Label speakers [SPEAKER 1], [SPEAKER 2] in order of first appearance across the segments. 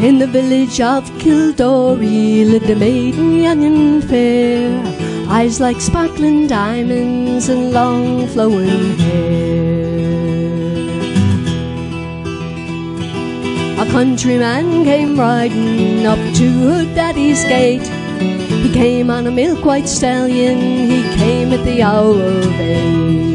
[SPEAKER 1] In the village of Kildorrery lived a maiden young and fair, eyes like sparkling diamonds and long flowing hair. A countryman came riding up to her daddy's gate. He came on a milk white stallion, he came at the hour of eight.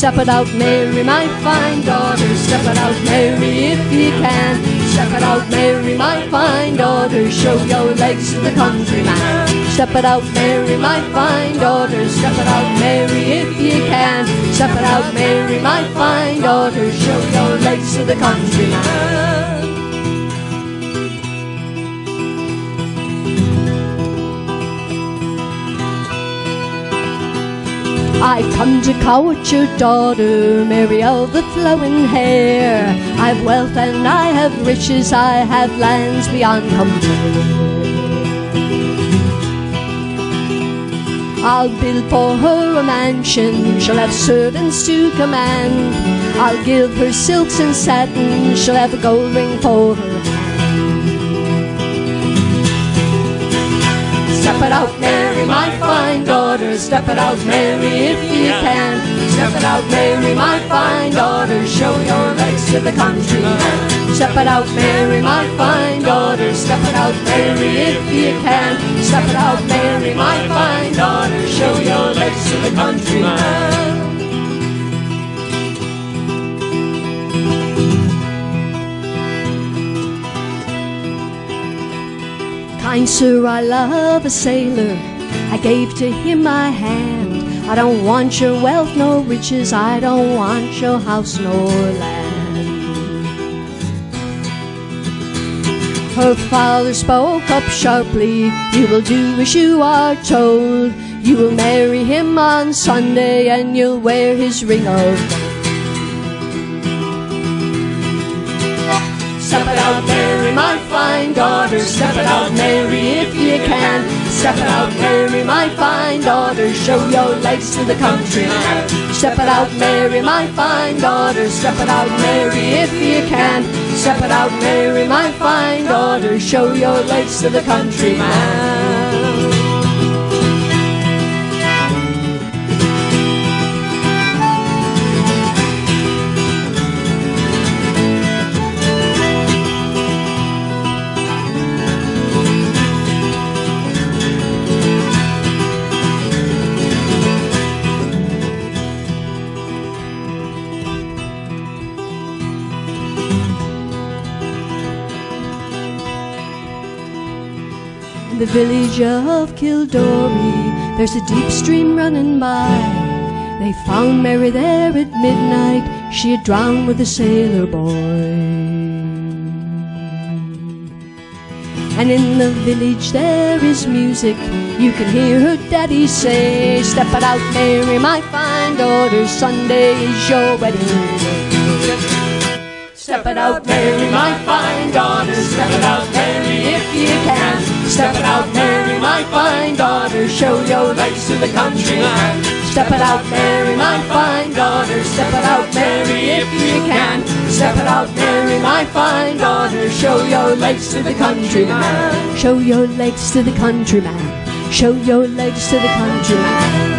[SPEAKER 1] Step it out, Mary, my fine daughter. Step it out, Mary, if you can. Step it out, Mary, my fine daughter. Show your legs to the countryman. Step it out, Mary, my fine daughter. Step it out, Mary, if you can. Step it out, Mary, my fine daughter. Show your legs to the countryman. Come to court your daughter, Mary of the flowing hair. I've wealth and I have riches, I have lands beyond compare. I'll build for her a mansion, she'll have servants to command. I'll give her silks and satin, she'll have a gold ring for her Step it out, Mary, if you can. Step it out, Mary, my fine daughter. Show your legs to the country man. Step it out, Mary, my fine daughter. Step it out, Mary, if you can. Step it out, Mary, my fine daughter. Show your legs to the country man. Kind sir, I love a sailor. I gave to him my hand. I don't want your wealth nor riches. I don't want your house nor land. Her father spoke up sharply. You will do as you are told. You will marry him on Sunday and you'll wear his ring of gold. Step it out, Mary, my fine daughter. Step it out, Mary, if you can. Step it out, Mary, my fine daughter. Show your legs to the country. Step it out, Mary, my fine daughter. Step it out, Mary, if you can. Step it out, Mary, my fine daughter. Show your legs to the country man. The village of Kildorrery, there's a deep stream running by. They found Mary there at midnight, she had drowned with a sailor boy. And in the village there is music, you can hear her daddy say, Step it out, Mary, my fine daughter, Sunday is your wedding. Step it out, Mary, my fine daughter. Step it out, Mary, Step it out, Mary, my fine daughter. Show your legs to the country man. Step it out, Mary, my fine daughter. Step it out, Mary, if you can. Step it out, Mary, my fine daughter. Show your legs to the country man. Show your legs to the country man. Show your legs to the country man.